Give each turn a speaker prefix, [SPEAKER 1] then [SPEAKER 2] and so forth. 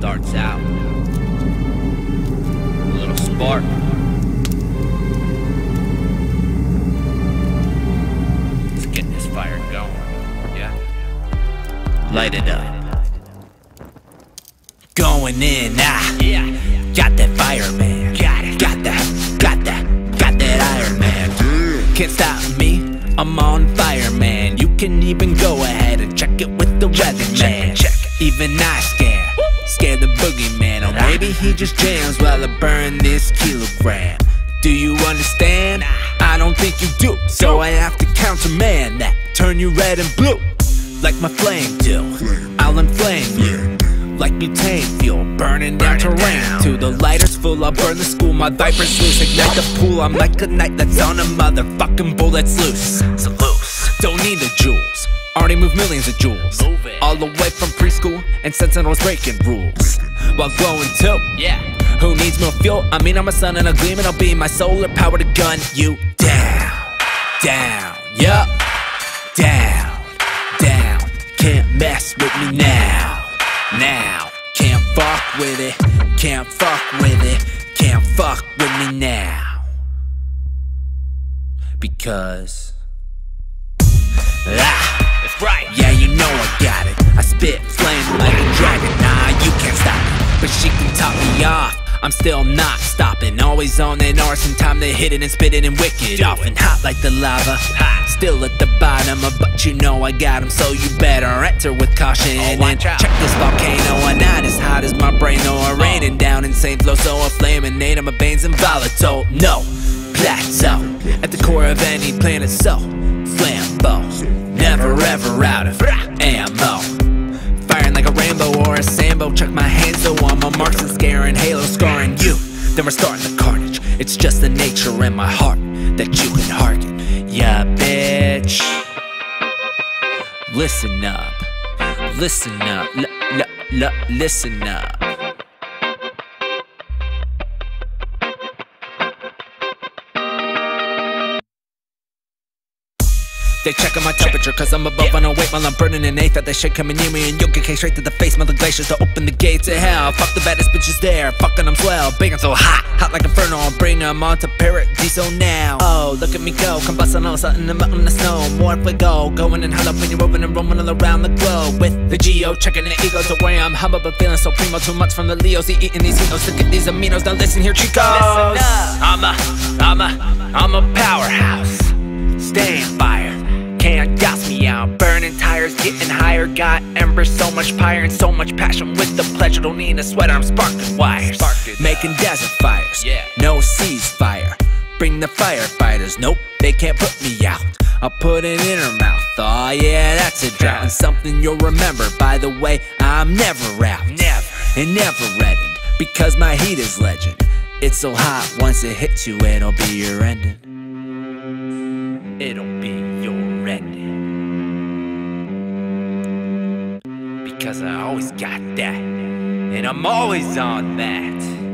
[SPEAKER 1] starts out. A little spark. Let's get this fire going. Yeah? Light it up.
[SPEAKER 2] Going in, ah,
[SPEAKER 1] Yeah.
[SPEAKER 2] got that fireman.
[SPEAKER 1] Got it.
[SPEAKER 2] Got that, got that, got that Iron Man. Can't stop me, I'm on fire, man. You can even go ahead and check it with the weatherman.
[SPEAKER 1] check
[SPEAKER 2] Even I scare, scare the boogeyman. Or maybe he just jams while I burn this kilogram. Do you understand? I don't think you do. So I have to counterman that. Turn you red and blue, like my flame do. I'll inflame you. Like butane fuel, burning down
[SPEAKER 1] it
[SPEAKER 2] terrain
[SPEAKER 1] down.
[SPEAKER 2] To the lighters full, I'll burn the school My vipers loose, ignite the pool I'm like a knight that's on a motherfucking bull that's loose
[SPEAKER 1] So loose.
[SPEAKER 2] Don't need the jewels Already moved millions of jewels. All the way from preschool And sentinels breaking rules. While glowing too.
[SPEAKER 1] Yeah.
[SPEAKER 2] Who needs more fuel? I mean I'm a sun and a gleam And I'll be my solar power to gun you down. Down, yup. Down, down. Can't mess with me now. Now. Can't fuck with it. Can't fuck with it. Can't fuck with me now. Because. Ah
[SPEAKER 1] That's right.
[SPEAKER 2] yeah, you know I got it. I spit flame like a dragon. Nah, you can't stop it. But she can top me off. I'm still not stopping. Always on that arson time to hit it and spit it and wicked.
[SPEAKER 1] Do
[SPEAKER 2] Off
[SPEAKER 1] it.
[SPEAKER 2] and hot like the lava.
[SPEAKER 1] Hot.
[SPEAKER 2] Still at the bottom, uh, but you know I got 'em, so you better enter with caution.
[SPEAKER 1] Oh,
[SPEAKER 2] and
[SPEAKER 1] watch out.
[SPEAKER 2] check this volcano. I'm not as hot as my brain, though. I'm raining down insane flow, so I'm flaming. Native my veins and volatile. No plateau at the core of any planet, so flambeau. Never ever out of ammo. Firing like a rainbow or a sambo. Check my hands, though I'm a marks and scaring halo, scarring you. Then we're starting the carnage. It's just the nature in my heart that you can hearken. Yeah, bitch. Listen up. Listen up. L- listen up. They checking my temperature cause I'm above on a weight while I'm burning an eighth that they shit coming near me and you'll get kicked straight to the face. Mother glaciers to open the gates of hell. Fuck the baddest bitches there, fucking them swell. Big and so hot, hot like inferno. I'll bring them on to paradiso now. Oh, look at me go, combusting all something in the mountain of snow. More if we go, going and hell up when you're roving and roaming all around the globe. With the geo, checking the ego to where I'm humble but feeling so primo. Too much from the Leos, he eating these henos Look at these aminos. Now listen here, chicos.
[SPEAKER 1] Listen.
[SPEAKER 2] I'm a, I'm a, I'm a powerhouse. Staying fire. Can't gas me out. Burning tires, getting higher. Got embers, so much fire and so much passion with the pleasure. Don't need a sweater, I'm sparking wires.
[SPEAKER 1] Sparked
[SPEAKER 2] Making desert fires.
[SPEAKER 1] Yeah.
[SPEAKER 2] No ceasefire. Bring the firefighters. Nope, they can't put me out. I'll put it in her mouth. Oh yeah, that's a drought. And something you'll remember. By the way, I'm never out.
[SPEAKER 1] Never.
[SPEAKER 2] And never reddened. Because my heat is legend. It's so hot, once it hits you, it'll be your ending. It'll Because I always got that. And I'm always on that.